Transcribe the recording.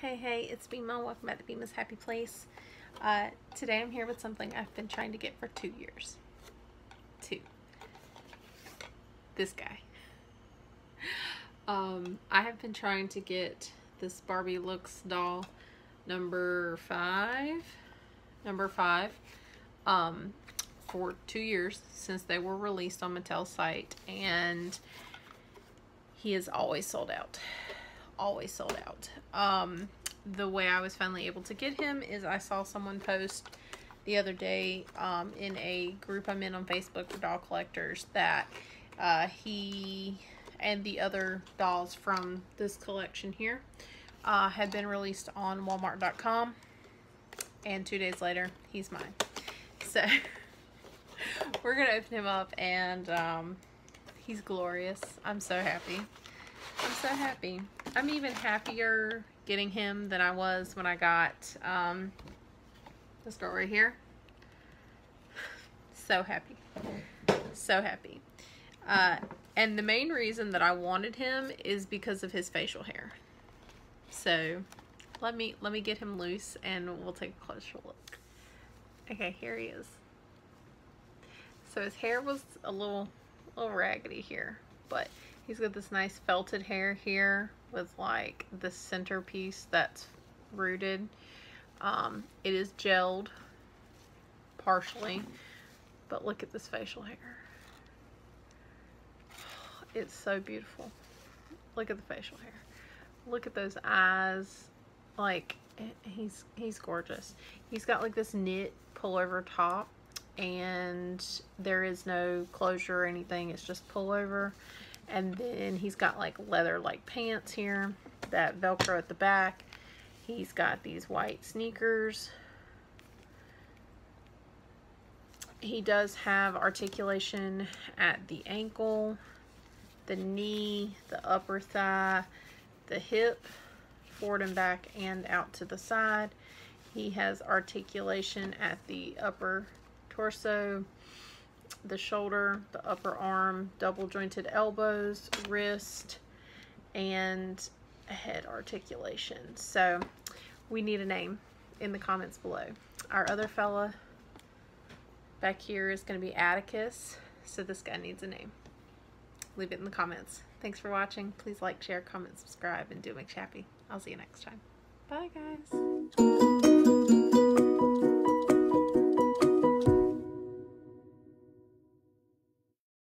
Hey, hey, it's Bema. Welcome back to Bema's Happy Place. Uh, today I'm here with something I've been trying to get for two years. Two. This guy. Um, I have been trying to get this Barbie Looks doll number five, number five, um, for two years since they were released on Mattel's site and he is always sold out always sold out. Um, the way I was finally able to get him is I saw someone post the other day um, in a group I'm in on Facebook for doll collectors that uh, he and the other dolls from this collection here uh, had been released on walmart.com and two days later he's mine so we're gonna open him up and um, he's glorious I'm so happy I'm so happy. I'm even happier getting him than I was when I got um, this girl right here. So happy. So happy. Uh, and the main reason that I wanted him is because of his facial hair. So let me let me get him loose and we'll take a closer look. Okay, here he is. So his hair was a little, little raggedy here, but He's got this nice felted hair here with like the centerpiece that's rooted. Um, it is gelled partially, but look at this facial hair. It's so beautiful. Look at the facial hair. Look at those eyes. Like, he's, he's gorgeous. He's got like this knit pullover top and there is no closure or anything. It's just pullover and then he's got like leather like pants here that velcro at the back. He's got these white sneakers. He does have articulation at the ankle the knee the upper thigh the hip forward and back and out to the side. He has articulation at the upper torso the shoulder, the upper arm, double jointed elbows, wrist, and head articulation. So we need a name in the comments below. Our other fella back here is going to be Atticus. So this guy needs a name. Leave it in the comments. Thanks for watching. Please like, share, comment, subscribe, and do make happy. I'll see you next time. Bye, guys.